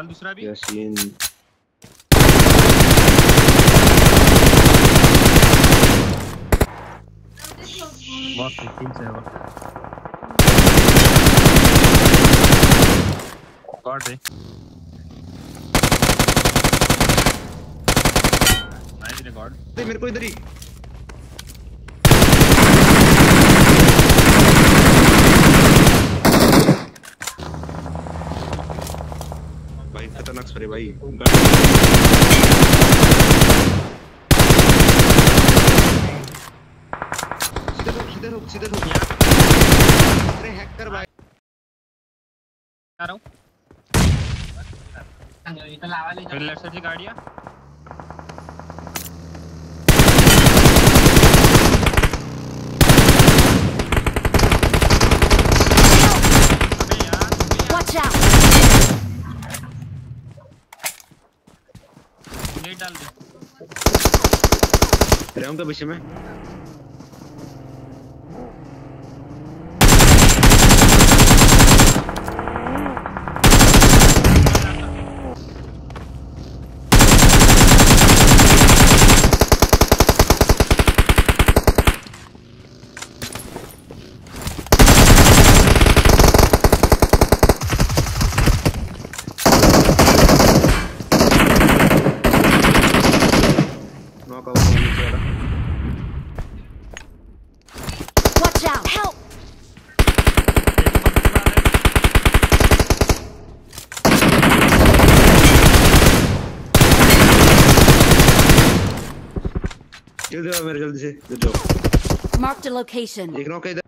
चल दूसरा भी यासीन बहुत तीन से है गॉड दे नाइस रिकॉर्ड मेरे को इधर ही। खतरनाक स्प्रे भाई। सीधे रुक सीधे रुक सीधे रुक। अरे हैकर भाई। आ रहा हूँ। फिर लेफ़्ट साइड की गाड़ियाँ। डाल दे। रहूँगा पीछे में? Watch out! Help! जल्दी आओ मेरे जल्दी से जल्दी जाओ Marked a location. एक नॉक है इधर